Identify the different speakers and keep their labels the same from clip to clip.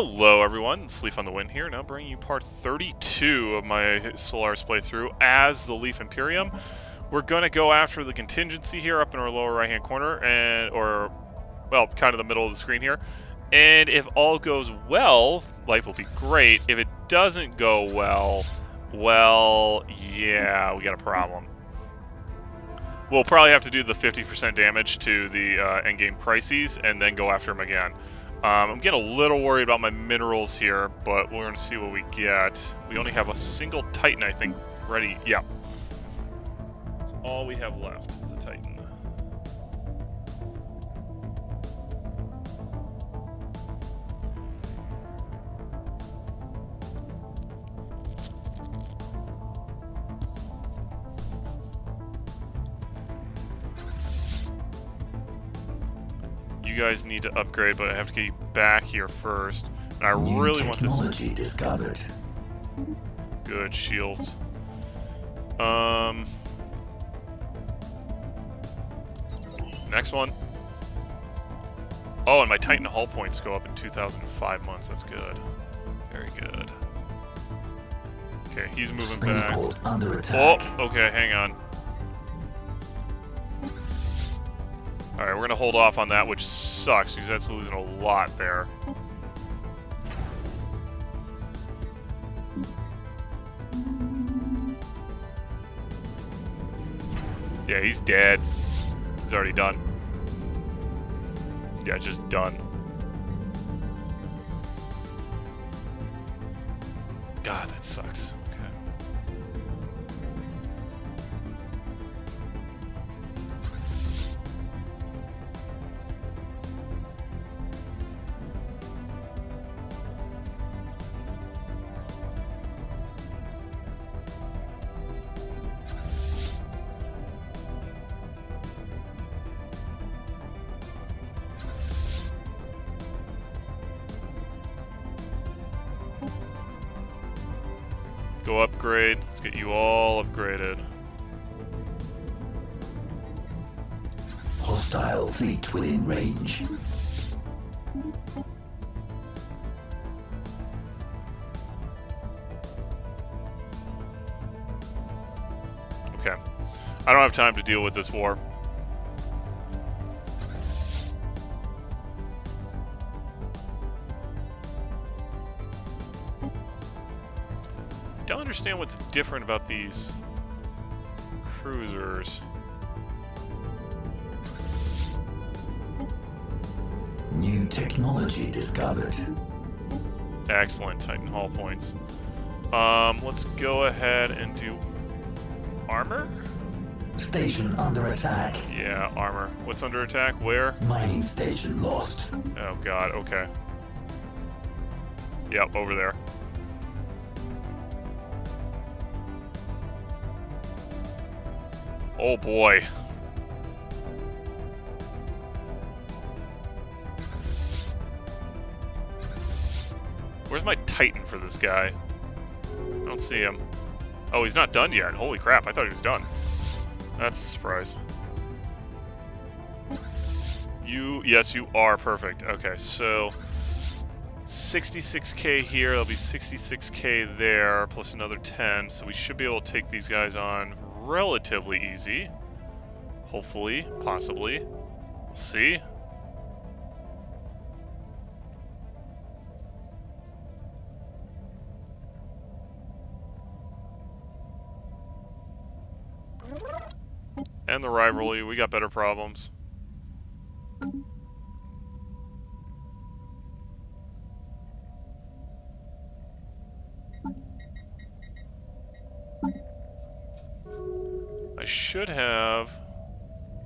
Speaker 1: Hello everyone, Leaf on the Wind here, now bringing you part 32 of my Stellaris playthrough as the Leaf Imperium. We're going to go after the contingency here up in our lower right hand corner, and or, well, kind of the middle of the screen here. And if all goes well, life will be great. If it doesn't go well, well, yeah, we got a problem. We'll probably have to do the 50% damage to the uh, endgame crises and then go after him again. Um, I'm getting a little worried about my minerals here, but we're going to see what we get. We only have a single Titan, I think, ready. Yeah. That's all we have left guys need to upgrade, but I have to get back here first. And I
Speaker 2: New
Speaker 1: really want this.
Speaker 2: technology discovered.
Speaker 1: Good shields. Um. Next one. Oh, and my Titan hull points go up in 2005 months. That's good. Very good. Okay, he's moving back.
Speaker 2: Under
Speaker 1: Oh,
Speaker 2: attack.
Speaker 1: okay, hang on. Hold off on that, which sucks, because that's losing a lot there. Yeah, he's dead. He's already done. Yeah, just done. God, that sucks. Time to deal with this war. Don't understand what's different about these cruisers.
Speaker 2: New technology discovered.
Speaker 1: Excellent, Titan hull points. Um, let's go ahead and do armor?
Speaker 2: Station under attack.
Speaker 1: Yeah, armor. What's under attack? Where?
Speaker 2: Mining station lost.
Speaker 1: Oh god, okay. Yep, over there. Oh boy. Where's my Titan for this guy? I don't see him. Oh, he's not done yet. Holy crap, I thought he was done. That's a surprise. You, yes, you are perfect. Okay, so 66k here, that'll be 66k there, plus another 10, so we should be able to take these guys on relatively easy. Hopefully, possibly. We'll see. And the rivalry, we got better problems. I should have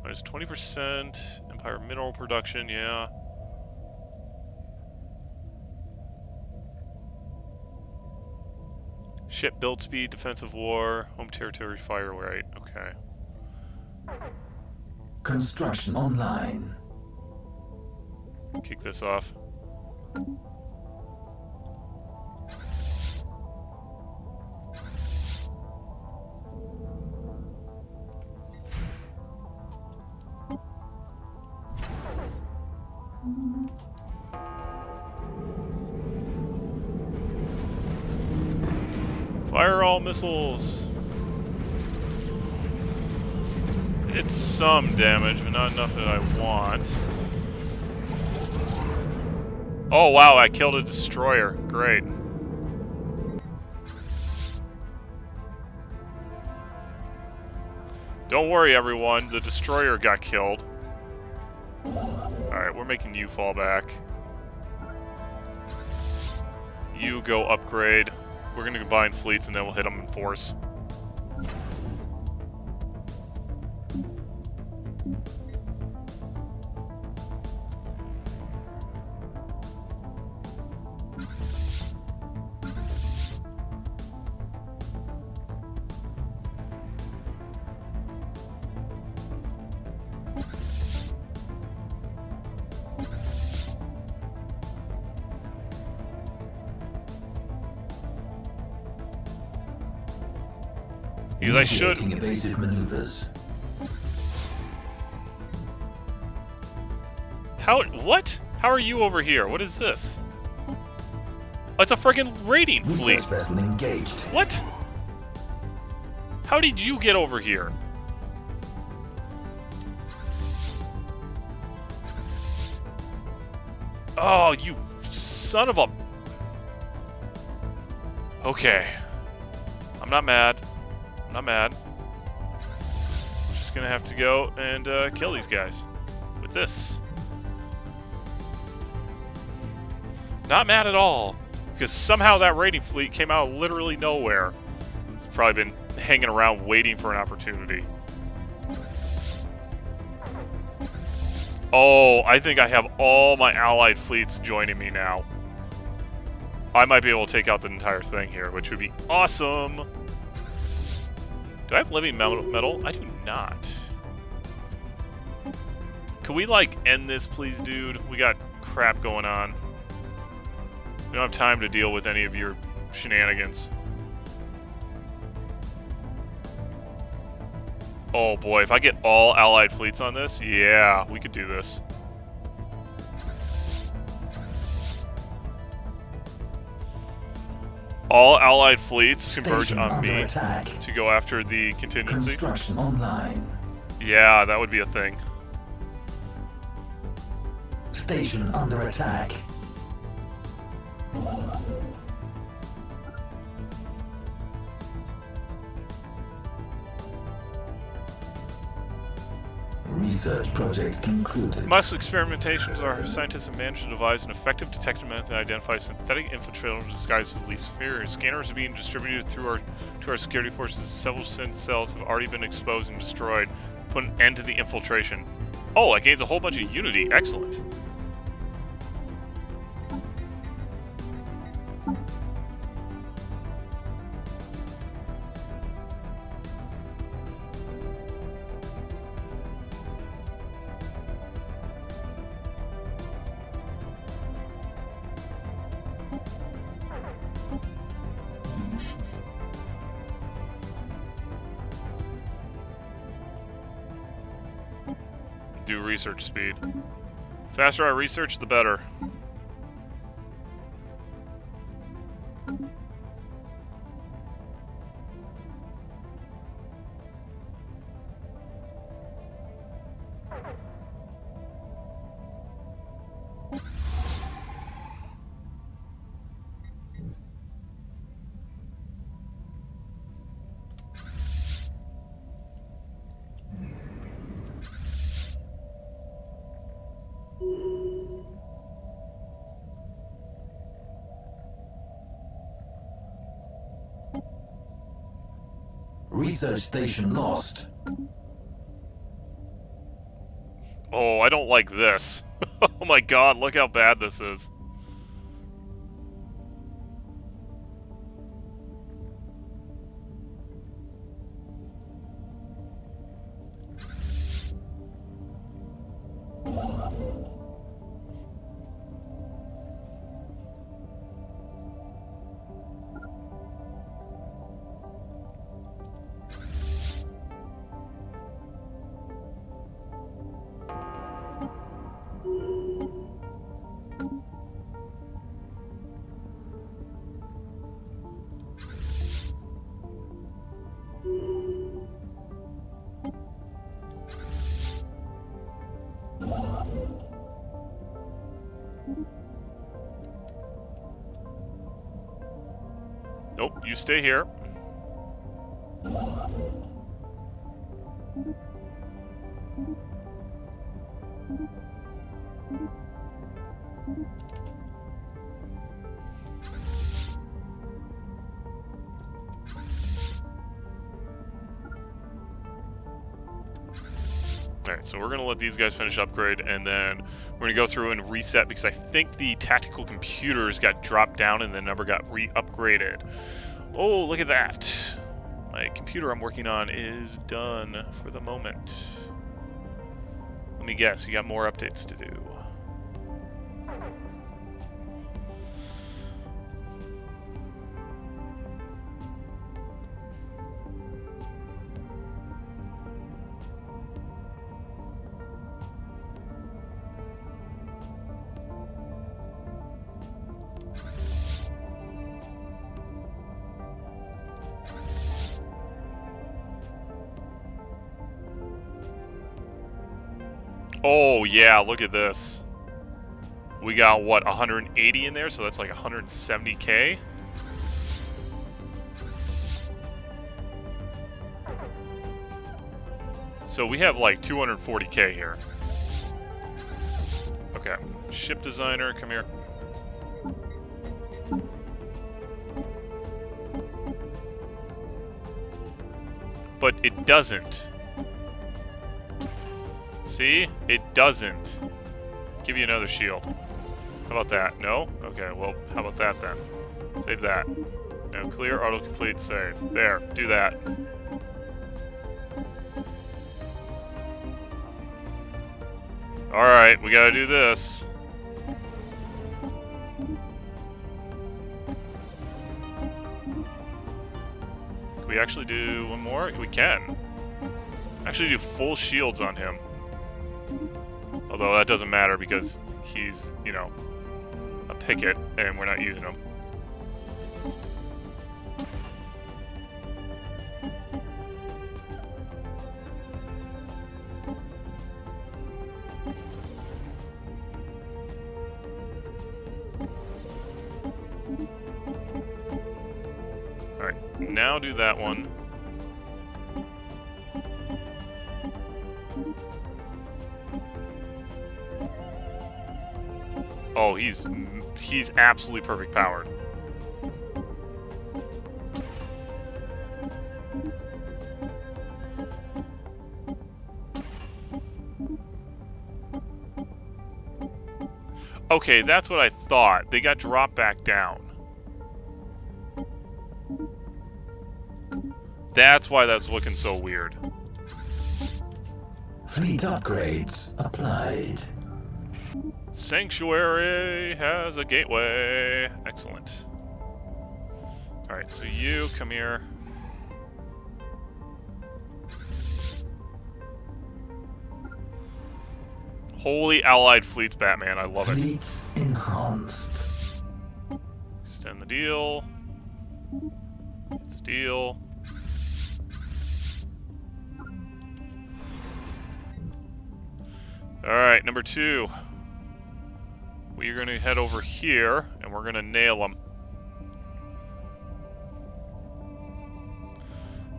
Speaker 1: minus 20% Empire mineral production, yeah. Ship build speed, defensive war, home territory fire rate. Okay.
Speaker 2: Construction online.
Speaker 1: Kick this off. Fire all missiles. It's some damage, but not enough that I want. Oh wow, I killed a destroyer. Great. Don't worry, everyone. The destroyer got killed. Alright, we're making you fall back. You go upgrade. We're going to combine fleets and then we'll hit them in force. Because I should.
Speaker 2: Evasive maneuvers.
Speaker 1: How? What? How are you over here? What is this? Oh, it's a friggin' raiding fleet.
Speaker 2: Vessel engaged.
Speaker 1: What? How did you get over here? Oh, you son of a... Okay. I'm not mad. Not mad. Just gonna have to go and uh, kill these guys with this. Not mad at all. Because somehow that raiding fleet came out of literally nowhere. It's probably been hanging around waiting for an opportunity. Oh, I think I have all my allied fleets joining me now. I might be able to take out the entire thing here, which would be awesome. Do I have living metal? I do not. Can we, like, end this, please, dude? We got crap going on. We don't have time to deal with any of your shenanigans. Oh boy, if I get all allied fleets on this, yeah, we could do this. All allied fleets converge
Speaker 2: Station
Speaker 1: on me
Speaker 2: attack.
Speaker 1: to go after the contingency.
Speaker 2: Construction online.
Speaker 1: Yeah, that would be a thing.
Speaker 2: Station under attack. Research project concluded.
Speaker 1: Muscle experimentations are scientists have managed to devise an effective detective method that identifies synthetic infiltrators disguised as leaf superiors. Scanners are being distributed through our to our security forces. Several syn cells have already been exposed and destroyed. Put an end to the infiltration. Oh, that gains a whole bunch of unity. Excellent. Research speed. Faster I research, the better.
Speaker 2: Research station lost.
Speaker 1: Oh, I don't like this. oh my god, look how bad this is. Stay here. Alright, so we're going to let these guys finish upgrade, and then we're going to go through and reset, because I think the tactical computers got dropped down and the number got re-upgraded. Oh, look at that. My computer I'm working on is done for the moment. Let me guess, you got more updates to do. Yeah, look at this. We got, what, 180 in there? So that's like 170k? So we have like 240k here. Okay. Ship designer, come here. But it doesn't. See? It doesn't. Give you another shield. How about that? No? Okay, well, how about that then? Save that. No, clear, autocomplete, save. There, do that. Alright, we gotta do this. Can we actually do one more? We can. Actually do full shields on him. Although that doesn't matter because he's, you know, a picket and we're not using him. Alright, now do that one. Oh, he's he's absolutely perfect powered. Okay, that's what I thought. They got dropped back down. That's why that's looking so weird.
Speaker 2: Fleet upgrades applied.
Speaker 1: Sanctuary has a gateway. Excellent. Alright, so you come here. Holy Allied fleets, Batman. I love it.
Speaker 2: Fleets enhanced.
Speaker 1: Extend the deal. It's a deal. Alright, number two. We're going to head over here, and we're going to nail them.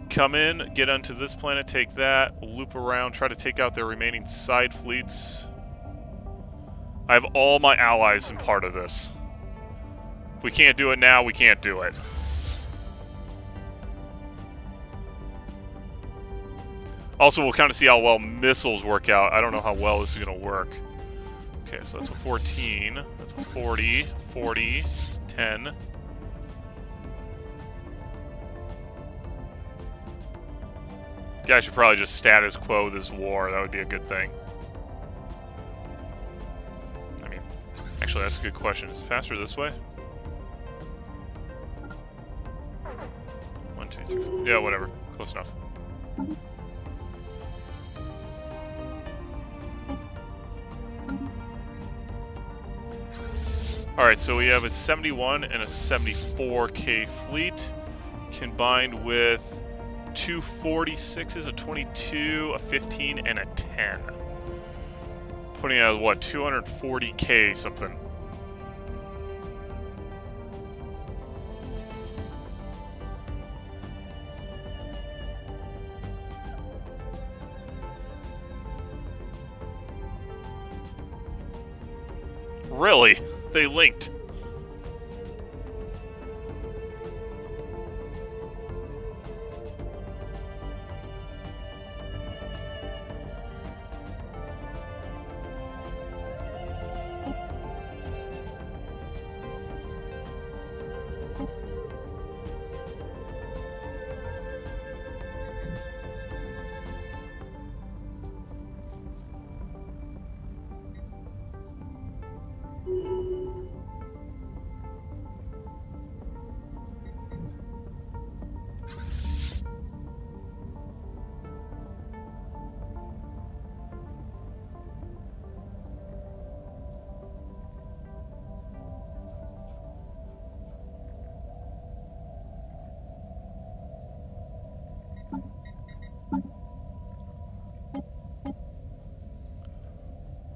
Speaker 1: Come in, get onto this planet, take that, loop around, try to take out their remaining side fleets. I have all my allies in part of this. If we can't do it now, we can't do it. Also, we'll kind of see how well missiles work out. I don't know how well this is going to work. Okay, so that's a 14. That's a 40. 40. 10. Guys should probably just status quo this war. That would be a good thing. I mean, actually, that's a good question. Is it faster this way? One, two, three. Yeah, whatever. Close enough. Alright, so we have a 71 and a 74k fleet combined with two 46s, a 22, a 15, and a 10. Putting out, what, 240k something. Really? Linked.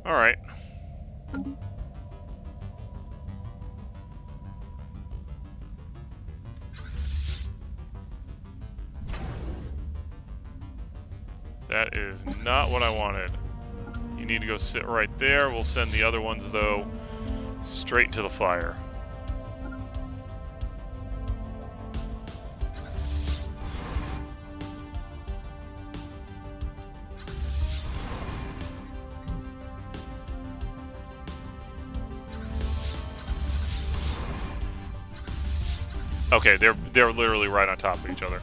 Speaker 1: All right. That is not what I wanted. You need to go sit right there. We'll send the other ones, though, straight into the fire. Okay, they're they're literally right on top of each other.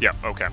Speaker 1: Yeah, okay.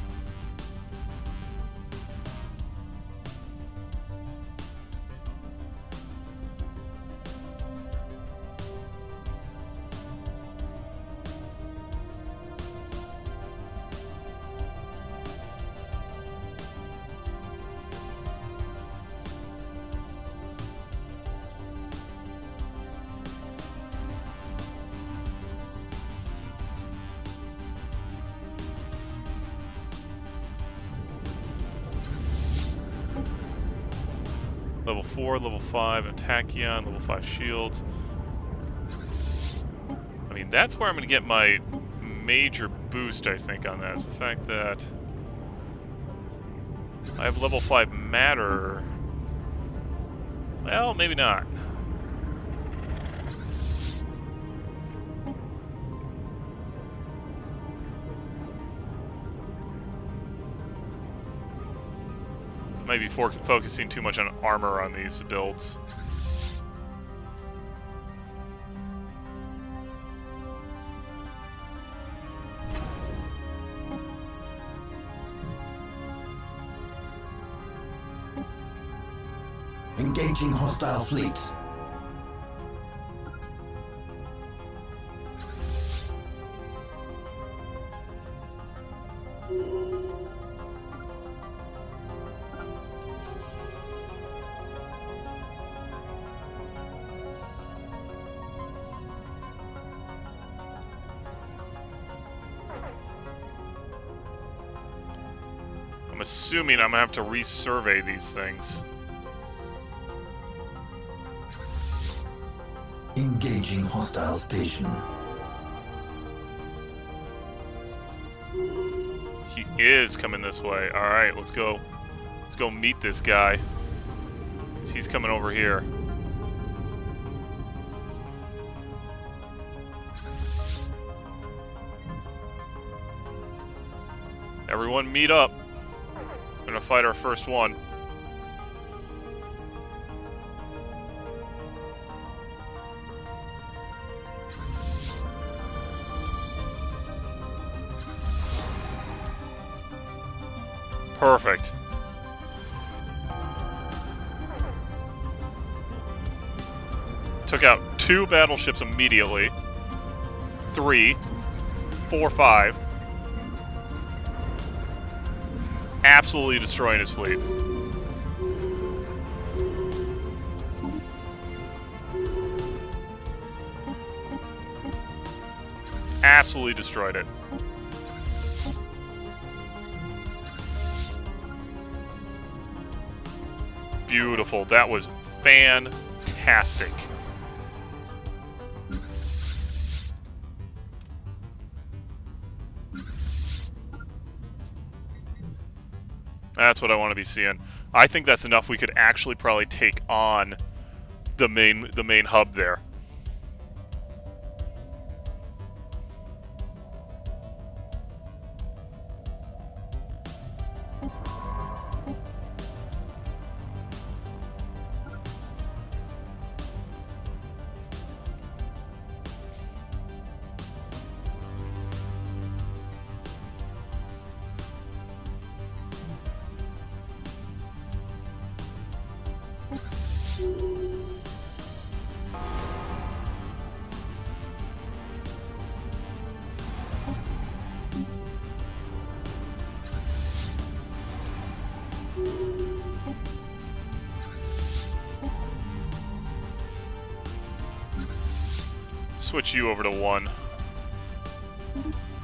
Speaker 1: Level 4, level 5 Tachyon, level 5 shields. I mean, that's where I'm going to get my major boost, I think, on that. Is the fact that I have level 5 matter. Well, maybe not. Might be for focusing too much on armor on these builds.
Speaker 2: Engaging hostile fleets.
Speaker 1: Assuming I'm gonna have to resurvey these things.
Speaker 2: Engaging hostile station.
Speaker 1: He is coming this way. All right, let's go. Let's go meet this guy. 'Cause he's coming over here. Everyone meet up. Fight our first one. Perfect. Took out two battleships immediately. Three, four, five. Absolutely destroying his fleet. Absolutely destroyed it. Beautiful. That was fantastic. That's what I want to be seeing. I think that's enough. We could actually probably take on the main the main hub there. Switch you over to one.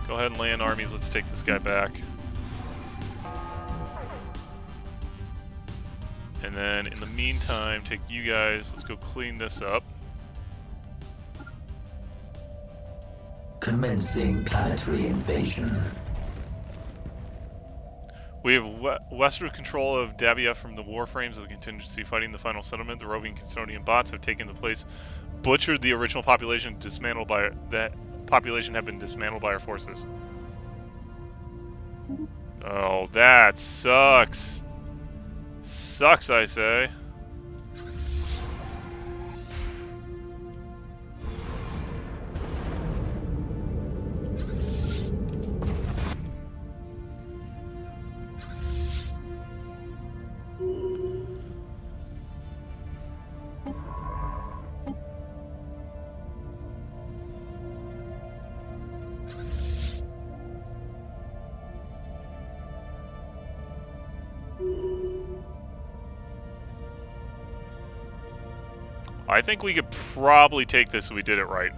Speaker 1: Go ahead and land armies. Let's take this guy back. And then in the meantime, take you guys. Let's go clean this up.
Speaker 2: Commencing planetary invasion.
Speaker 1: We have we westward control of Davia from the warframes of the contingency fighting the final settlement. The roving custodian bots have taken the place, butchered the original population, dismantled by that population have been dismantled by our forces. Oh, that sucks. Sucks, I say. I think we could probably take this if we did it right.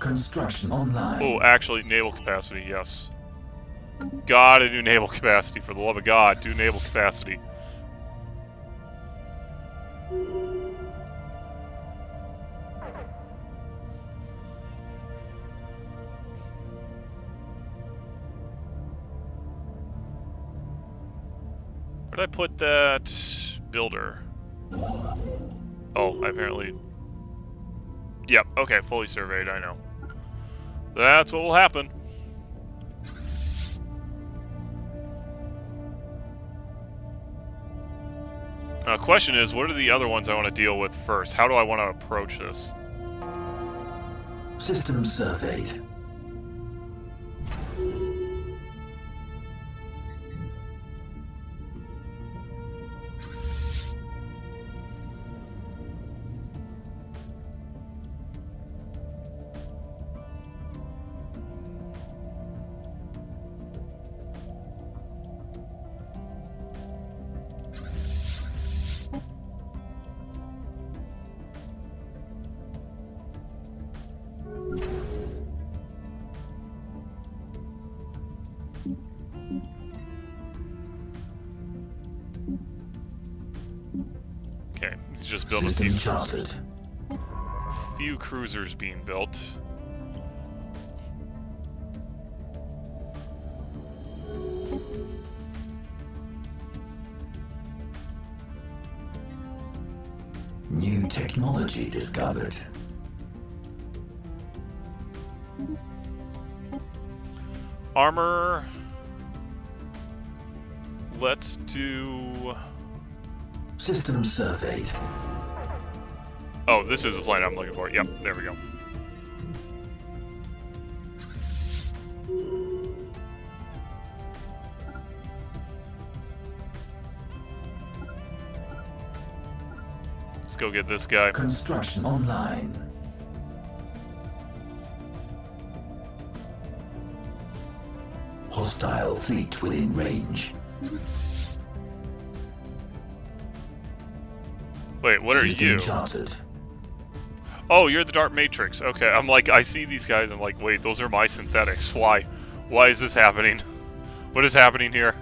Speaker 2: Construction online.
Speaker 1: Oh, actually, naval capacity, yes. Gotta do naval capacity, for the love of God, do naval capacity. I put that builder? Oh, I apparently... Yep, okay, fully surveyed, I know. That's what will happen. Uh, question is, what are the other ones I want to deal with first? How do I want to approach this?
Speaker 2: System surveyed.
Speaker 1: Just building a few
Speaker 2: charted.
Speaker 1: cruisers. Few cruisers being built.
Speaker 2: New technology discovered.
Speaker 1: Armor. Let's do.
Speaker 2: System surveyed.
Speaker 1: Oh, this is the planet I'm looking for. Yep, there we go. Let's go get this guy.
Speaker 2: Construction online. Hostile fleet within range.
Speaker 1: Wait, what are you?
Speaker 2: charted.
Speaker 1: Oh, you're the Dark Matrix. Okay, I'm like, I see these guys, I'm like, wait, those are my synthetics. Why? Why is this happening? What is happening here?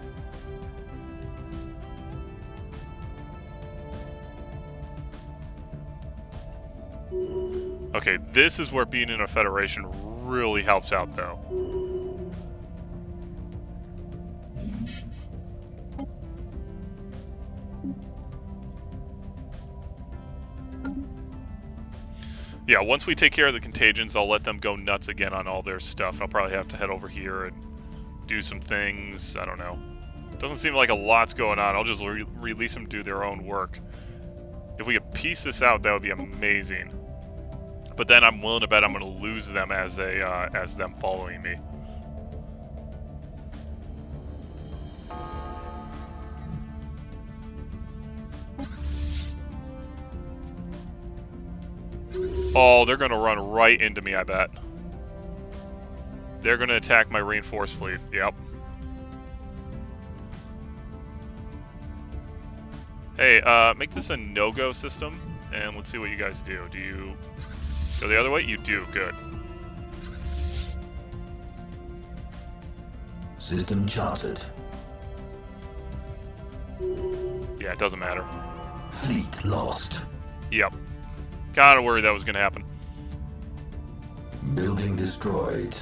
Speaker 1: Okay, this is where being in a federation really helps out, though. Yeah, once we take care of the contagions, I'll let them go nuts again on all their stuff. I'll probably have to head over here and do some things. I don't know. Doesn't seem like a lot's going on. I'll just re release them do their own work. If we could piece this out, that would be amazing. But then I'm willing to bet I'm going to lose them as they uh, as them following me. Oh, they're going to run right into me, I bet. They're going to attack my reinforced fleet. Yep. Hey, uh, make this a no-go system, and let's see what you guys do. Do you go the other way? You do. Good.
Speaker 2: System charted.
Speaker 1: Yeah, it doesn't matter.
Speaker 2: Fleet lost.
Speaker 1: Yep. Kinda worried that was gonna happen.
Speaker 2: Building destroyed.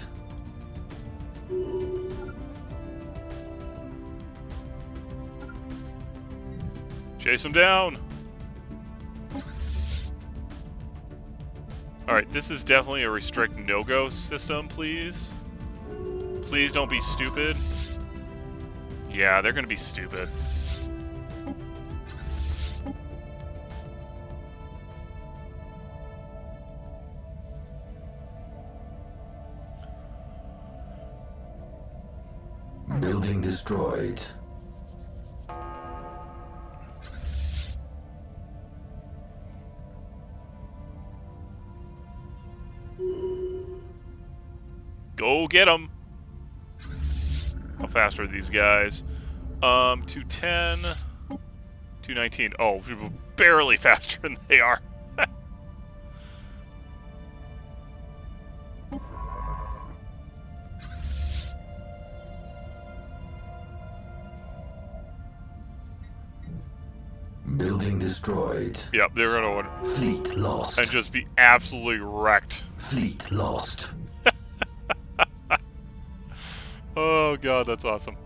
Speaker 1: Chase him down! Alright, this is definitely a restrict no-go system, please. Please don't be stupid. Yeah, they're gonna be stupid.
Speaker 2: Destroyed.
Speaker 1: Go get them! How fast are these guys? Um, 210, 219. Oh, barely faster than they are.
Speaker 2: Destroyed.
Speaker 1: yep, they're gonna win.
Speaker 2: Fleet lost.
Speaker 1: And just be absolutely wrecked.
Speaker 2: Fleet lost.
Speaker 1: Oh god, that's awesome.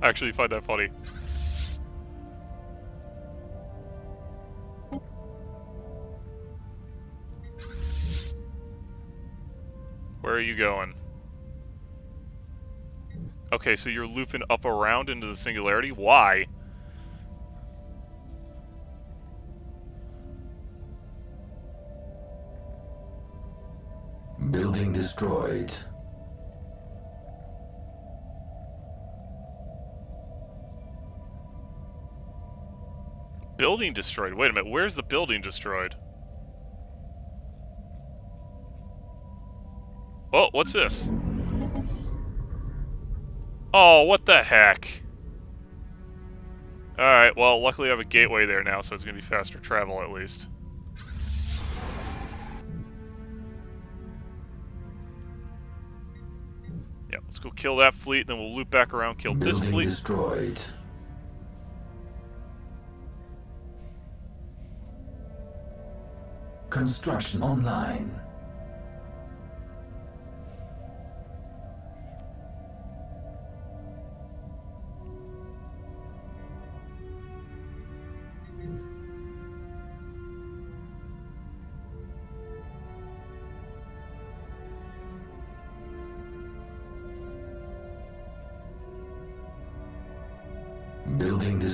Speaker 1: I actually find that funny. Where are you going? Okay, so you're looping up around into the singularity? Why?
Speaker 2: Building mm. destroyed.
Speaker 1: Building destroyed. Wait a minute, where's the building destroyed? Oh, what's this? Oh, what the heck? Alright, well, luckily I have a gateway there now, so it's going to be faster travel at least. Yeah, let's go kill that fleet, then we'll loop back around, kill this
Speaker 2: Building
Speaker 1: fleet.
Speaker 2: destroyed. Construction online.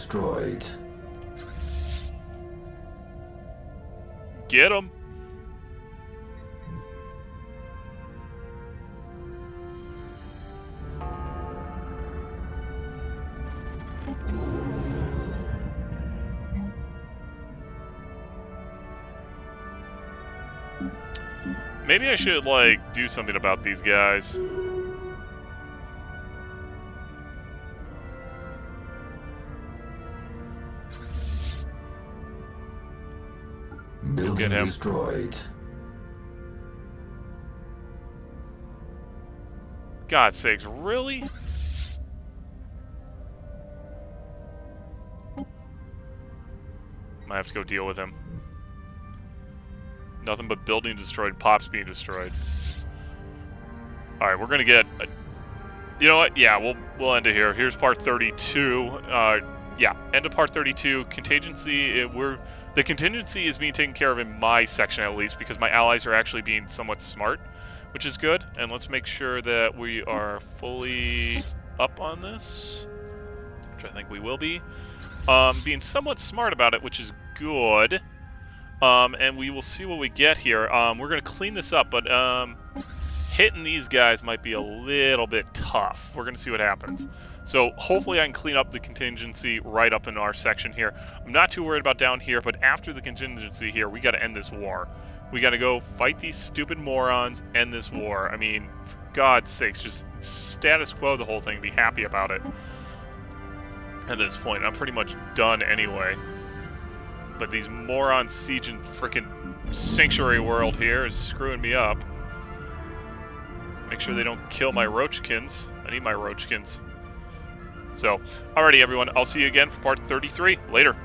Speaker 2: Destroyed.
Speaker 1: Get him! Maybe I should, like, do something about these guys.
Speaker 2: Building
Speaker 1: him.
Speaker 2: destroyed.
Speaker 1: God sakes, really? Might have to go deal with him. Nothing but building destroyed, pops being destroyed. All right, we're gonna get. A, you know what? Yeah, we'll we'll end it here. Here's part 32. Uh, yeah, end of part 32. Contingency. It, we're the contingency is being taken care of in my section at least because my allies are actually being somewhat smart, which is good. And let's make sure that we are fully up on this, which I think we will be. Um, being somewhat smart about it, which is good. Um, and we will see what we get here. Um, we're going to clean this up, but um, hitting these guys might be a little bit tough. We're going to see what happens. So hopefully I can clean up the contingency right up in our section here. I'm not too worried about down here, but after the contingency here, we got to end this war. We got to go fight these stupid morons, end this war. I mean, for God's sakes, just status quo the whole thing, be happy about it. At this point, I'm pretty much done anyway. But these morons sieging freaking sanctuary world here is screwing me up. Make sure they don't kill my roachkins. I need my roachkins. So, alrighty everyone, I'll see you again for part 33. Later.